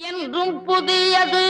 என்றும் புதியது.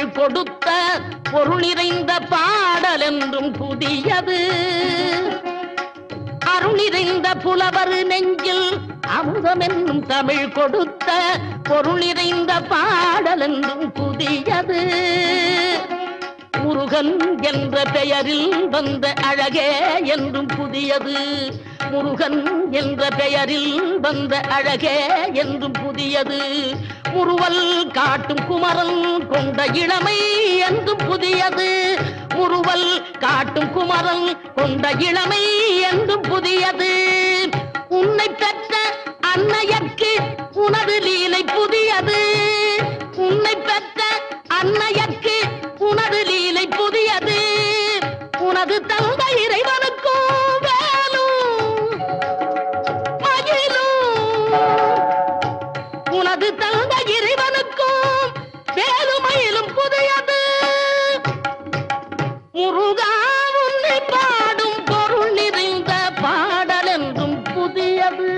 அமுதமென்னும் கொடுத்த பொருள் நிறைந்த பாடல் என்றும் புதியது. அருள் புலவர் நெஞ்சில் அமுதம் என்னும் தமிழ் கொடுத்த பொருள் நிறைந்த பாடல் என்றும் புதியது. முருகன் என்ற பெயரில் வந்த அழகே என்றும் புதியது. முருகன் என்ற பெயரில் வந்த அழகே என்றும் புதியது. புருவல் காட்டும் குமரன் கொண்ட இளமை என்று புதியது. புருவல் காட்டும் குமரன் கொண்ட இளமை என்று புதியது. உன்னை பெற்ற அன்னையற்கு உனது லீலை புதியது. உன்னை பெற்ற அன்னையற்கு உனது லீலை புதியது. உனது தந்த இறைவனுக்கும் வேலும் மகிழும். உனது தந்தை முருகா உன்னை பாடும் பொருள் நிறைந்த பாடல் என்றும் புதியது.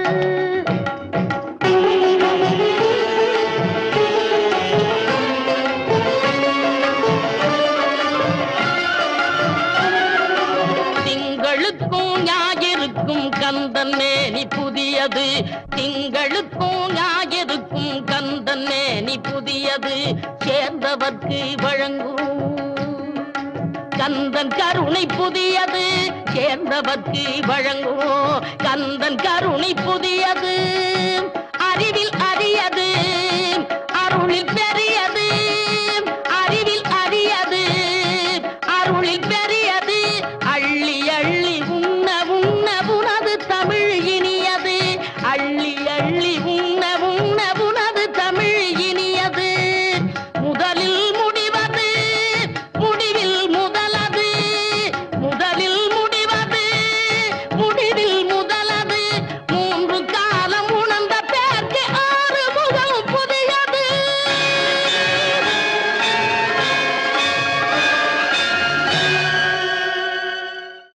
திங்களுக்கும் ஞாயிறுக்கும் கந்தன் மேனி புதியது. திங்களுக்கும் ஞாயிறுக்கும் கந்தன் மேனி புதியது. சேர்ந்தவர்க்கு வழங்கும் கந்தன் கருணை புதியது சேர்ந்தவர்க்கு வழங்கும் கந்தன் கருணை புதியது அறிவில் அறியது